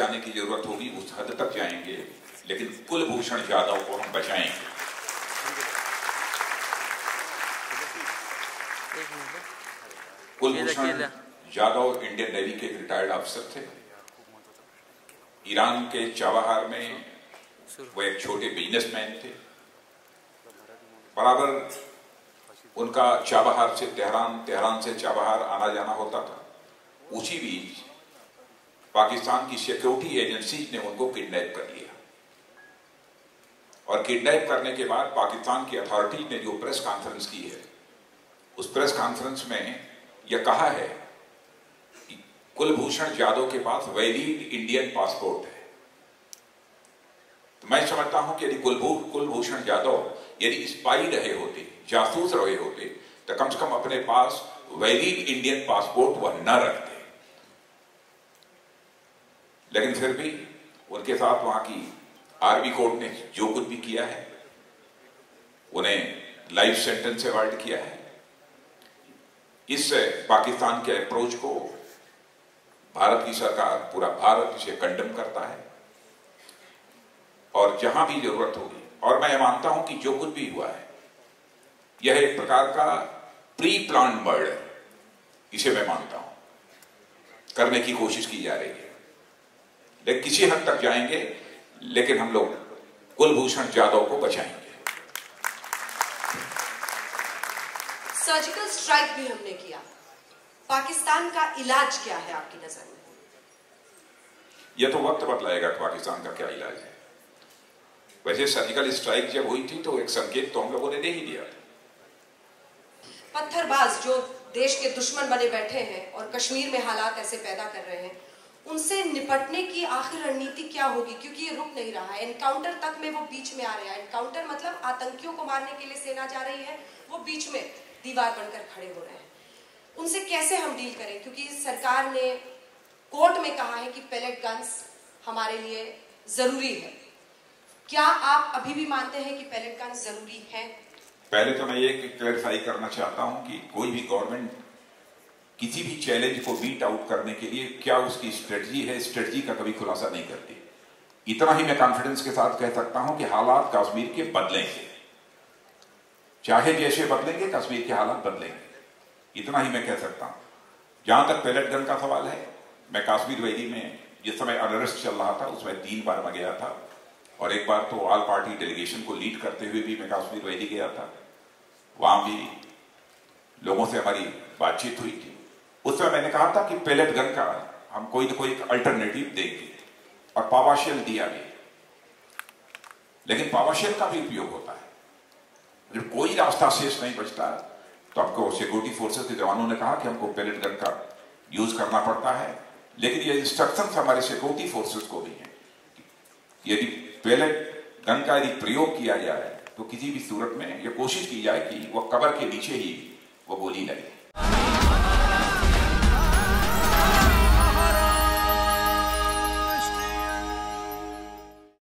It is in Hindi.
जाने की ज़रूरत होगी उस हद तक जाएँगे लेकिन कुलभूषण यादव को हम बचाएँगे। कुलभूषण यादव इंडियन नेवी के रिटायर्ड अफसर थे। ईरान के चाबहार में वो एक छोटे बिजनेसमैन थे। बराबर उनका चाबहार से तेहरान तेहरान से चाबहार आना जाना होता था। उसी बीच पाकिस्तान की सिक्योरिटी एजेंसी ने उनको किडनैप कर लिया। और किडनैप करने के बाद पाकिस्तान की अथॉरिटी ने जो प्रेस कॉन्फ्रेंस की है, उस प्रेस कॉन्फ्रेंस में यह कहा है कि कुलभूषण यादव के पास वैलिड इंडियन पासपोर्ट है। तो मैं समझता हूँ कि यदि कुलभू, कुलभूषण यादव यदि स्पाई रहे होते, जासूस रहे होते तो कम से कम अपने पास वैलिड इंडियन पासपोर्ट वह न रखते। लेकिन फिर भी उनके साथ वहाँ की आर्मी कोर्ट ने जो कुछ भी किया है, उन्हें लाइफ सेंटेंस अवार्ड किया है। इस पाकिस्तान के अप्रोच को भारत की सरकार, पूरा भारत इसे कंडम करता है। और जहाँ भी ज़रूरत होगी, और मैं मानता हूँ कि जो कुछ भी हुआ है, यह एक प्रकार का प्री प्लान मर्डर इसे मैं मानता हूँ। करने की कोशिश की जा रही है। लेकिन किसी हद तक जाएँगे लेकिन हम लोग कुलभूषण जाधव को बचाएँगे। सर्जिकल स्ट्राइक भी हमने किया। पाकिस्तान का इलाज क्या है आपकी नज़र में? यह तो वक्त बतलाएगा कि पाकिस्तान का क्या इलाज है। वैसे सर्जिकल स्ट्राइक जब हुई थी तो एक संकेत तो हम लोगों ने दे ही दिया। पत्थरबाज जो देश के दुश्मन बने बैठे हैं और कश्मीर में हालात ऐसे पैदा कर रहे हैं उनसे निपटने की आखिर रणनीति क्या होगी? क्योंकि ये रुक नहीं रहा है। एनकाउंटर तक में वो बीच में आ रहे हैं। एनकाउंटर मतलब आतंकियों को मारने के लिए सेना जा रही है। वो बीच में दीवार बनकर खड़े हो रहे हैं। उनसे कैसे हम डील करें? क्योंकि सरकार ने कोर्ट में कहा है कि पेलेट गन्स हमारे लिए ज़रूरी है। क्या आप अभी भी मानते हैं कि पेलेट गन्स ज़रूरी है? पहले तो मैं ये क्लैरिफाई करना चाहता हूँ कि कोई भी गवर्नमेंट किसी भी चैलेंज को बीट आउट करने के लिए क्या उसकी स्ट्रेटजी है स्ट्रेटजी का कभी खुलासा नहीं करती। इतना ही मैं कॉन्फिडेंस के साथ कह सकता हूँ कि हालात कश्मीर के बदलेंगे। चाहे जैसे बदलेंगे, कश्मीर के हालात बदलेंगे। इतना ही मैं कह सकता हूँ। जहाँ तक पैलेट गन का सवाल है, मैं कश्मीर वैली में जिस समय अनरेस्ट चल रहा था उसमें तीन बार मैं गया था। और एक बार तो ऑल पार्टी डेलीगेशन को लीड करते हुए भी मैं कश्मीर वैली गया था। वहाँ भी लोगों से हमारी बातचीत हुई थी। उस समय मैंने कहा था कि पेलेट गन का हम कोई ना कोई अल्टरनेटिव देंगे और पावाशेल दिया भी लेकिन पावाशेल का भी उपयोग होता है। जब कोई रास्ता शेष नहीं बचता तो आपको सिक्योरिटी फोर्सेस के जवानों ने कहा कि हमको पेलेट गन का यूज़ करना पड़ता है। लेकिन ये इंस्ट्रक्शन हमारे सिक्योरिटी फोर्सेस को भी हैं यदि पेलेट गन का यदि प्रयोग किया जाए तो किसी भी सूरत में यह कोशिश की जाए कि वह कबर के नीचे ही वो गोली लगे।